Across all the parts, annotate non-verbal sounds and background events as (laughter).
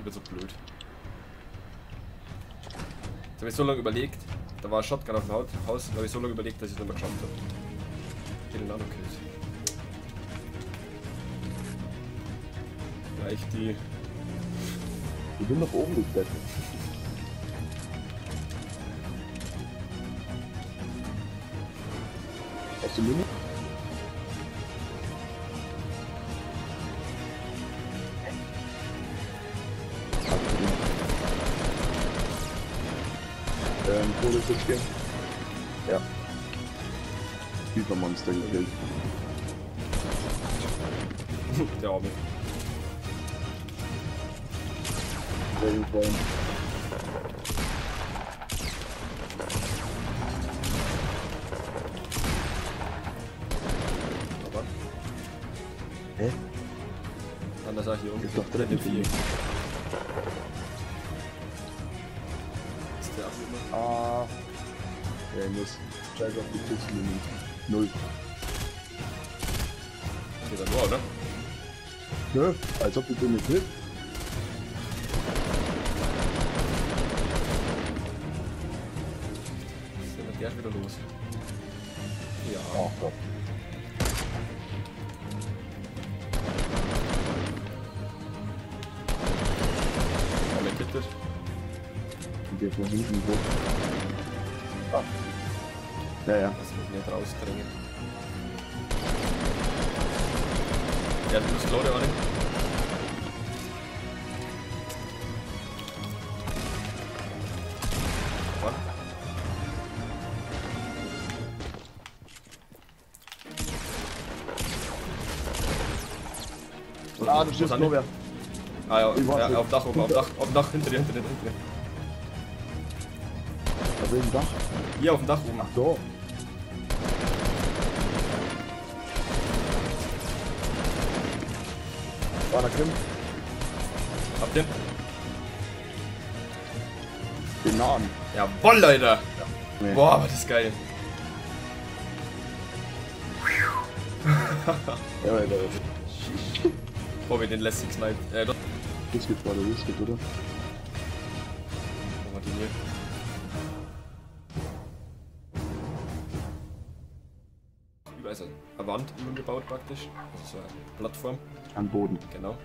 Ich bin so blöd. Jetzt habe ich so lange überlegt. Da war ein Shotgun auf dem Haus. Da habe ich so lange überlegt, dass ich es nicht mehr geschafft habe. Viele Nano-Kills. Gleich die. Ich bin nach oben geklettert. Hast du Mini? Ähm, Todessystem. Ja. Übermonster gekillt. (laughs) Der Arme. Irgendwann. Aber. Hä? Anders sag ich hier unten. Ist doch drin. Vieh. Ah. Ja, ich muss. Scheiß auf die Schusslinie. Null. Geht dann nur, oder? Nö, als ob du den nicht hilfst. Was ist denn mit der wieder los? Ja. Ach Gott. Und der von hinten hoch. Ah. Ja, ja. Lass mich nicht rausdrängen. Ja, du bist Arne. Was? Ah, du Wo die? Florian. Ah ja, Ich ja auf Dach oben, auf Dach, auf Dach, hinter dir, hinter dir, hinter dir. Auf welchem Dach? Hier auf dem Dach oben. Ach so. War da Kim? Habt ihr? Den Nahen. Jawoll, Leute! Nee. Boah, war das geil. Ja, Alter. Bobby den lässt Snipe. Äh, doch. Biscuit war der Biscuit, oder? Wo war die hier? Ist eine Wand umgebaut praktisch. Also so eine Plattform. Am Boden. Genau.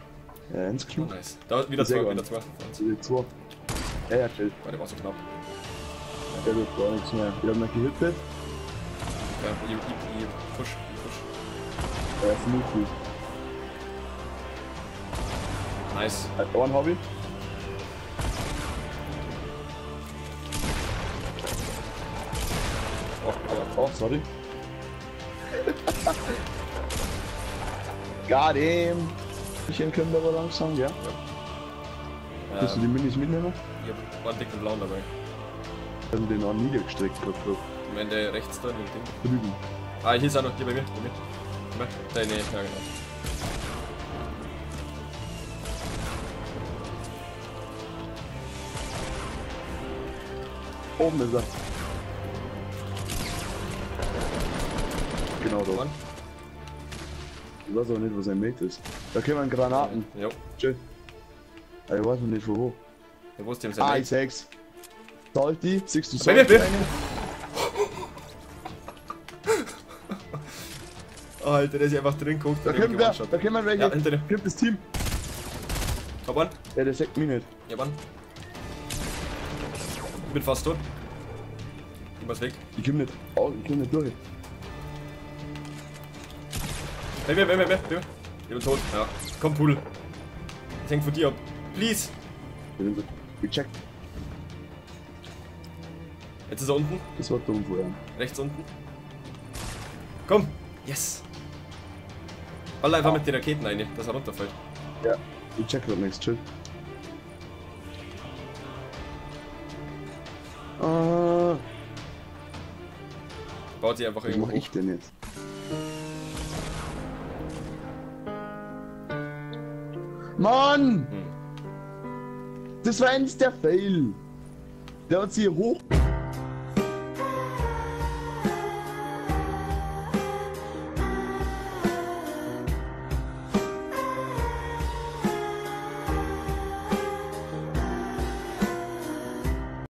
Ja, ins Oh, Cube. nice. Da wieder Sehr zwei, gut. wieder zwei. Die zwei. Ja, ja, chill. Der war so knapp. Der wird gar nichts mehr. Wir haben noch gehittet. Ja, ich, ich, ich push, ich push. Er ist nicht gut. Nice. Ein Ohren Hobby. Oh, ja. Oh, sorry. Got him. Bisschen können wir aber langsam, ja? Willst du die Minis mitnehmen? ich hab einen dicken Blauen dabei. Wir haben den auch niedergestreckt, Club, Club. Am Ende rechts da, dem Ding. Drüben. Ah, hier ist auch noch, hier bei mir, bei mir. Komm her. Da, nee, ja genau. Oben ist er. Genau da. Mann. Ich weiß auch nicht, wo sein Mate ist. Da kommen Granaten. Jo. Chill. Aber Ich weiß noch nicht, wo hoch. Ja, wo ist dem sein Ah, Mate? ich sag's. Salty, siehst du Salty? Baby. (laughs) Alter, der ist einfach drin geguckt. Da wer, gewanscht. da kommen welche. Ja, hinter dir. Kommt das Team. Top an. Ja, der sagt mich nicht. Ja, Mann. Ich bin fast tot. Ich muss weg. Ich komm nicht. Oh, ich komm nicht durch. Baby, Baby, Baby, Baby. Ich bin tot. Ja. Komm, Pool. Ich häng von dir ab. Please. Bin so gecheckt. Jetzt ist er unten. Das war dumm vorher. Rechts unten. Komm. Yes. Ball einfach mit den Raketen rein, dass er runterfällt. Ja. Ich check grad nichts, chill. Ah, Baut sie einfach was irgendwo mach hoch. ich denn jetzt? Mann! Das war eins der Fail. Der hat sie hoch.